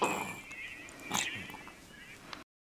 Oh.